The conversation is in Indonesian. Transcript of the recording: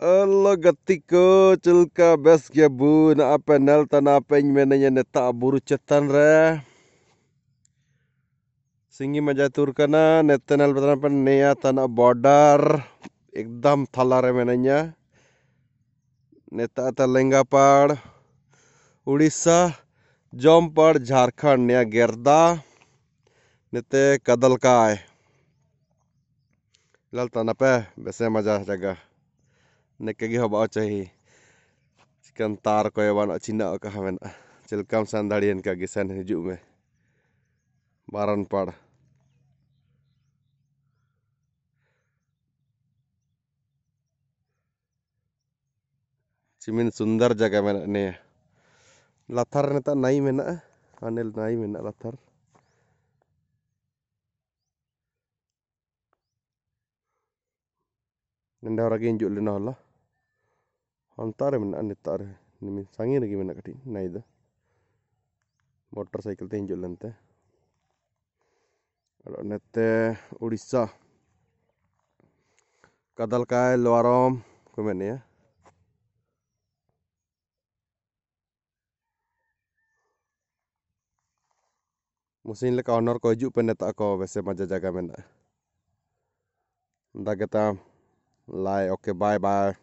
Alogatiku cilka, bes ya bun apa nel tanapeng menanya neta buru cetan re. सिंगी मजातूर कना नेतनल बतना पर नया तना बॉर्डर एकदम थला रे मेनैया नेता ता लेंगापाड़ उड़ीसा जौमपड़ झारखंड नया गेरदा नेते कदलकाय लल तना पे वैसे मज़ा जगह नेके gi hoba ocahi chikan tar ko cina ka hamen. Celkam sandalian ka gisan hijuk me. Baran pad cimin sundar jaga men ne latar neta nai mena anel nai mena latar. Nenda lagi injuk lina Allah antare men anitare nimi sangi lagi mena kati. Naida motorcycle te injuk lente. Kalau nete Uड़ीसा kadalkai luarom. Kumen ya? Musin le honor ko hijuk peneta ko bese maja jaga mena Nda kita like oke bye bye